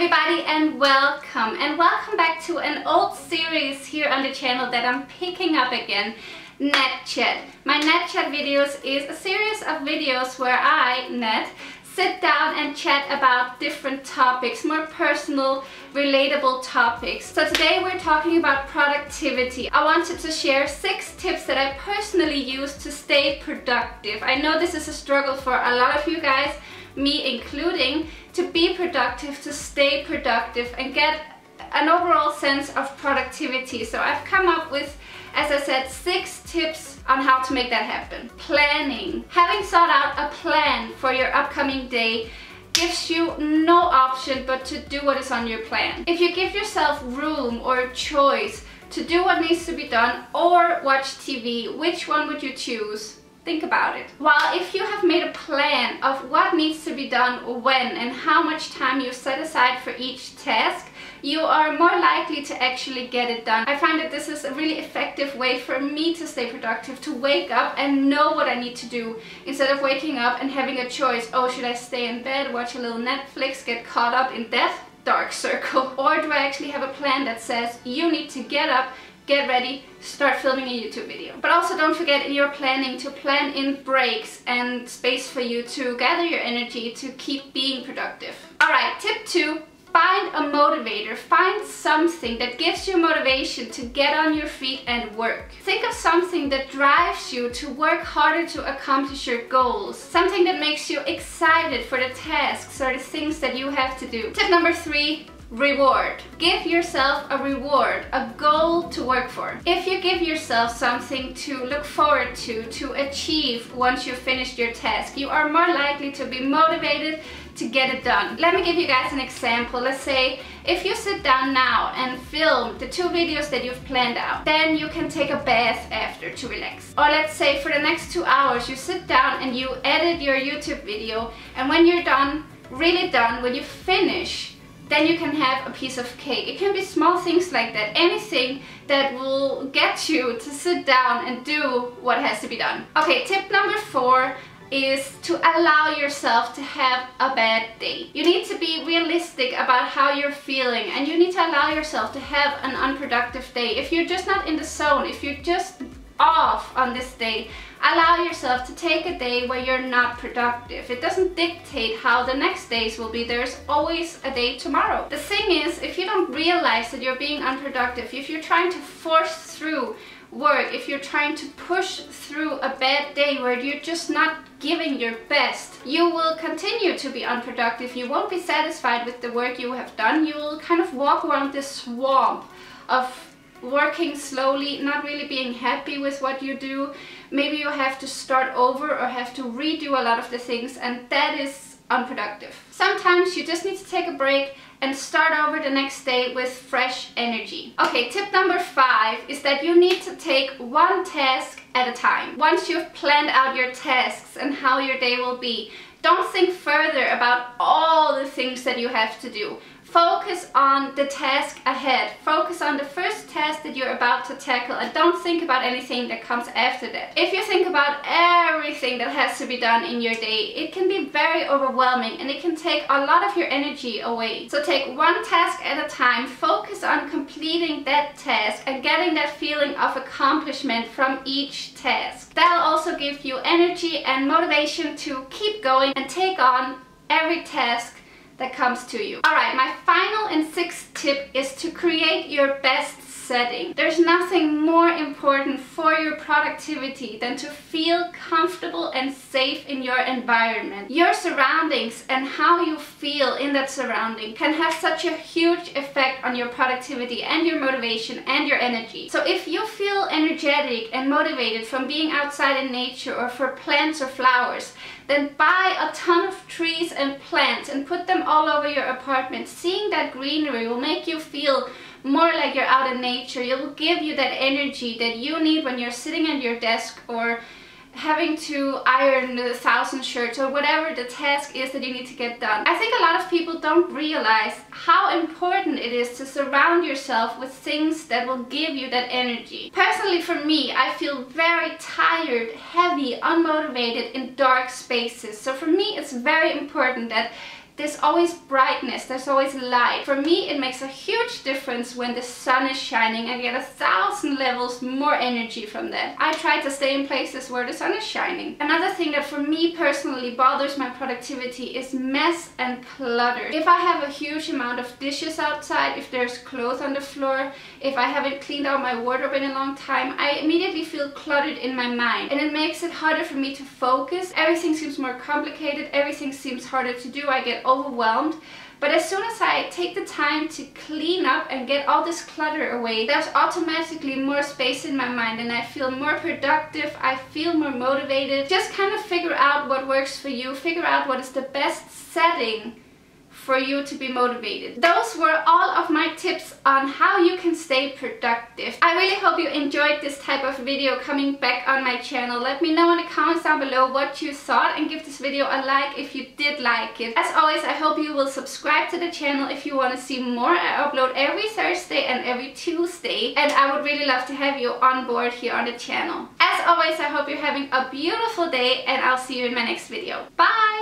everybody and welcome and welcome back to an old series here on the channel that I'm picking up again NatChat. My NatChat videos is a series of videos where I, Nat, sit down and chat about different topics, more personal, relatable topics. So today we're talking about productivity. I wanted to share six tips that I personally use to stay productive. I know this is a struggle for a lot of you guys, me including, to be productive, to stay productive and get an overall sense of productivity. So I've come up with as I said, six tips on how to make that happen. Planning. Having sought out a plan for your upcoming day gives you no option but to do what is on your plan. If you give yourself room or choice to do what needs to be done or watch TV, which one would you choose? Think about it. While if you have made a plan of what needs to be done when and how much time you set aside for each task, you are more likely to actually get it done. I find that this is a really effective way for me to stay productive, to wake up and know what I need to do instead of waking up and having a choice. Oh, should I stay in bed, watch a little Netflix, get caught up in death? Dark circle. Or do I actually have a plan that says you need to get up, get ready, start filming a YouTube video. But also don't forget in your planning to plan in breaks and space for you to gather your energy to keep being productive. Alright, tip two, Find a motivator, find something that gives you motivation to get on your feet and work. Think of something that drives you to work harder to accomplish your goals. Something that makes you excited for the tasks or the things that you have to do. Tip number three, Reward. Give yourself a reward, a goal to work for. If you give yourself something to look forward to, to achieve once you've finished your task, you are more likely to be motivated to get it done. Let me give you guys an example. Let's say if you sit down now and film the two videos that you've planned out, then you can take a bath after to relax. Or let's say for the next two hours you sit down and you edit your YouTube video and when you're done, really done, when you finish, then you can have a piece of cake. It can be small things like that. Anything that will get you to sit down and do what has to be done. Okay, tip number four is to allow yourself to have a bad day. You need to be realistic about how you're feeling and you need to allow yourself to have an unproductive day. If you're just not in the zone, if you're just off on this day, allow yourself to take a day where you're not productive. It doesn't dictate how the next days will be. There's always a day tomorrow. The thing is, if you don't realize that you're being unproductive, if you're trying to force through work, if you're trying to push through a bad day where you're just not giving your best, you will continue to be unproductive. You won't be satisfied with the work you have done. You will kind of walk around this swamp of working slowly, not really being happy with what you do. Maybe you have to start over or have to redo a lot of the things and that is unproductive. Sometimes you just need to take a break and start over the next day with fresh energy. Okay, tip number five is that you need to take one task at a time. Once you've planned out your tasks and how your day will be, don't think further about all the things that you have to do. Focus on the task ahead. Focus on the first task that you're about to tackle and don't think about anything that comes after that. If you think about everything that has to be done in your day, it can be very overwhelming and it can take a lot of your energy away. So take one task at a time, focus on completing that task and getting that feeling of accomplishment from each task. That'll also give you energy and motivation to keep going and take on every task that comes to you. Alright, my final and sixth tip is to create your best setting. There's nothing more important for your productivity than to feel comfortable and safe in your environment. Your surroundings and how you feel in that surrounding can have such a huge effect on your productivity and your motivation and your energy. So if you feel energetic and motivated from being outside in nature or for plants or flowers, then buy a ton of trees and plants and put them all over your apartment. Seeing that greenery will make you feel more like you're out in nature. It will give you that energy that you need when you're sitting at your desk or having to iron a thousand shirts or whatever the task is that you need to get done. I think a lot of people don't realize how important it is to surround yourself with things that will give you that energy. Personally for me, I feel very tired, heavy, unmotivated in dark spaces. So for me it's very important that there's always brightness, there's always light. For me, it makes a huge difference when the sun is shining. I get a thousand levels more energy from that. I try to stay in places where the sun is shining. Another thing that for me personally bothers my productivity is mess and clutter. If I have a huge amount of dishes outside, if there's clothes on the floor, if I haven't cleaned out my wardrobe in a long time, I immediately feel cluttered in my mind. And it makes it harder for me to focus. Everything seems more complicated, everything seems harder to do. I get overwhelmed. But as soon as I take the time to clean up and get all this clutter away, there's automatically more space in my mind and I feel more productive, I feel more motivated. Just kind of figure out what works for you, figure out what is the best setting for you to be motivated. Those were all of my tips on how you can stay productive. I really hope you enjoyed this type of video coming back on my channel. Let me know in the comments down below what you thought and give this video a like if you did like it. As always, I hope you will subscribe to the channel if you want to see more. I upload every Thursday and every Tuesday and I would really love to have you on board here on the channel. As always, I hope you're having a beautiful day and I'll see you in my next video. Bye!